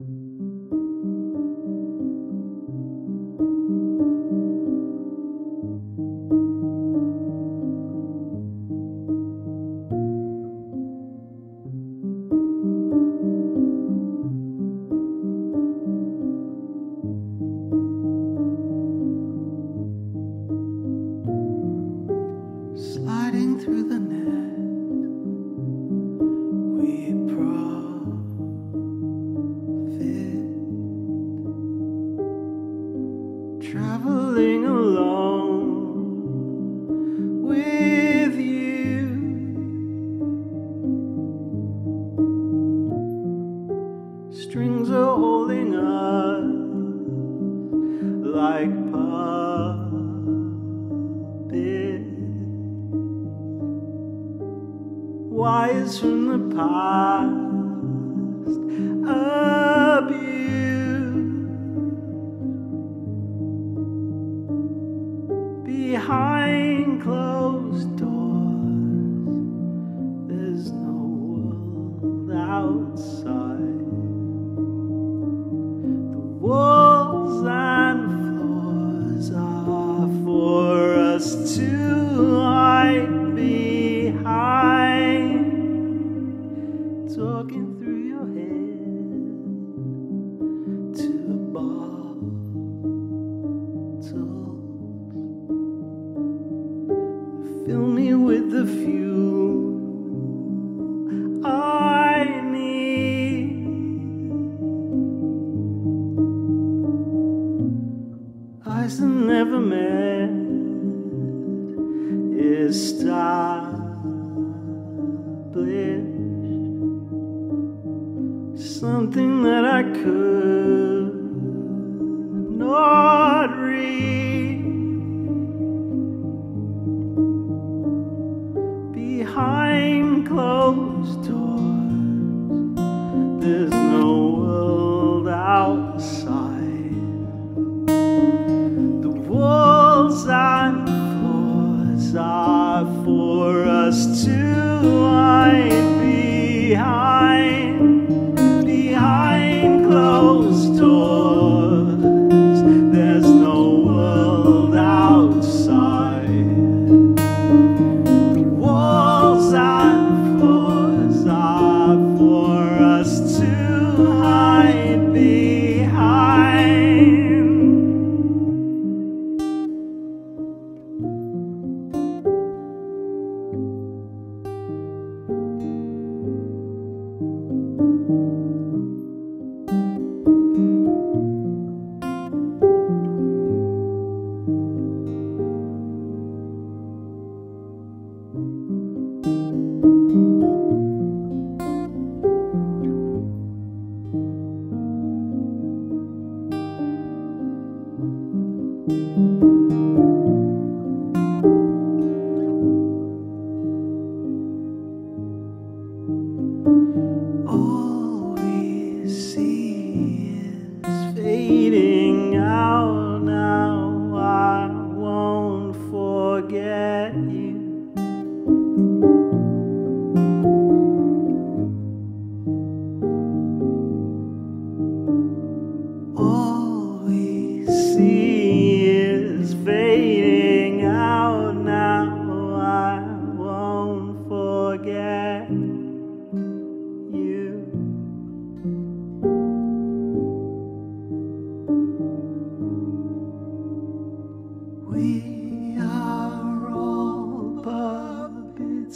Sliding Wires from the past abused behind closed doors. There's no world outside. Something that I could read behind closed doors. There's no world outside. The walls and floors are for us to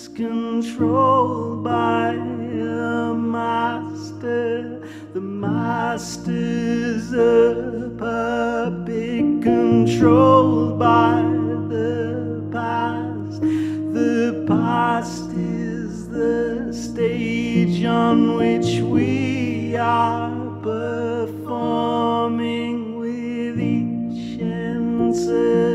controlled by a master. The master's a puppet controlled by the past. The past is the stage on which we are performing with each answer